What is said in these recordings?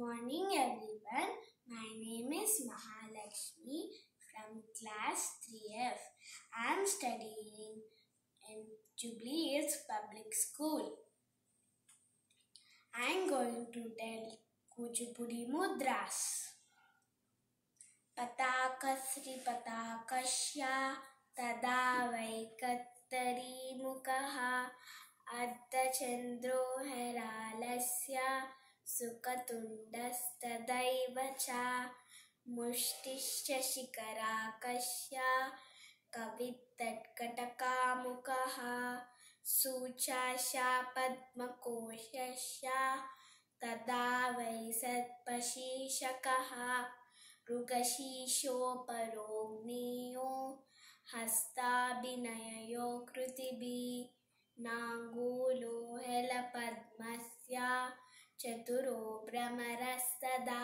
morning everyone. My name is Mahalakshmi from class 3F. I am studying in Jubilee Hills Public School. I am going to tell Kuchipudi mudras. Patakasri patakashya tada vaikattari mukaha Adda chandro herai सुखतुण्डस्तदैव च मुष्टिश्च शिखराकस्य कवित्तट्कटकामुखः सूचाशा पद्मकोशस्य तदा वै सत्पशीषकः हस्ताभिनययो कृतिभिः नाङ्गूलो चतुरो भ्रमरस्तदा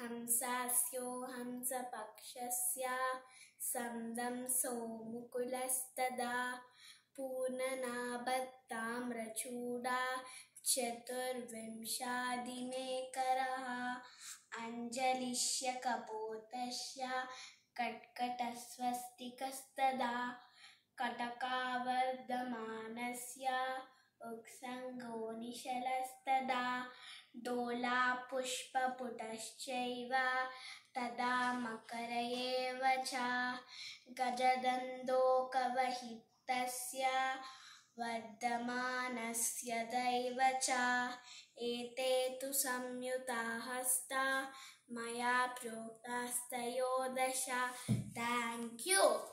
हंसास्यो हंसपक्षस्य सन्दंसो मुकुलस्तदा पूर्णनाभत्ताम्रचूडा चतुर्विंशादिनेकरः अञ्जलिश्य कपोतस्य कट्कटस्वस्तिकस्तदा कटकावर्धमानस्य उत्सङ्गो निशलस्तदा डोलापुष्पपुटश्चैव तदा मकर एव च। गजदन्दोकवहितस्य वर्धमानस्य दैव च। एते तु संयुताहस्ता मया प्रोक्तास्तयोदश। Thank you